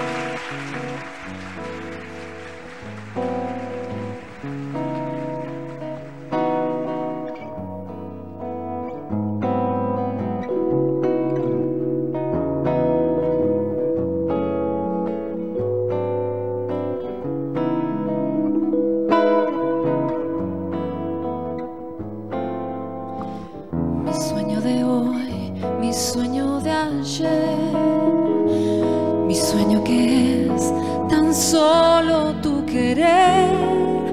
Thank you. Mi sueño que es tan solo tu querer,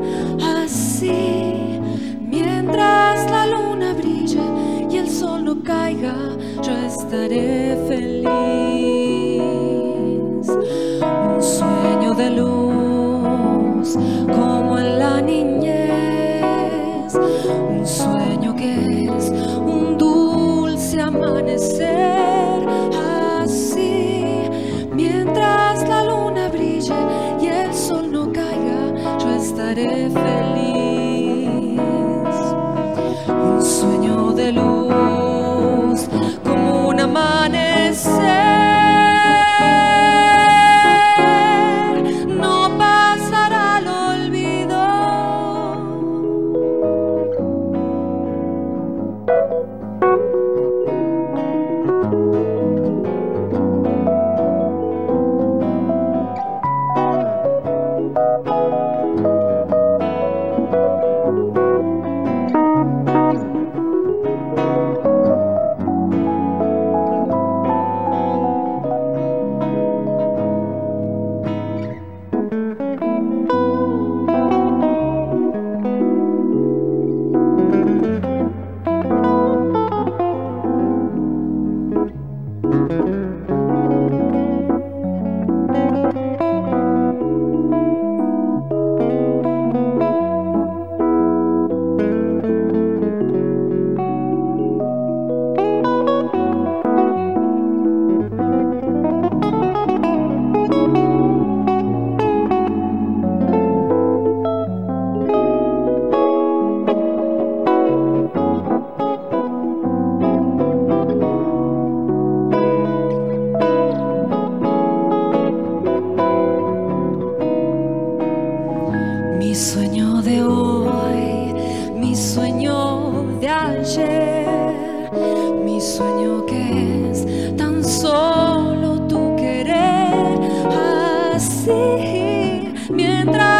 así mientras la luna brille y el sol no caiga, yo estaré feliz. sueño de hoy, mi sueño de ayer, mi sueño que es tan solo tu querer así. Mientras